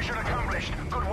Mission accomplished. Good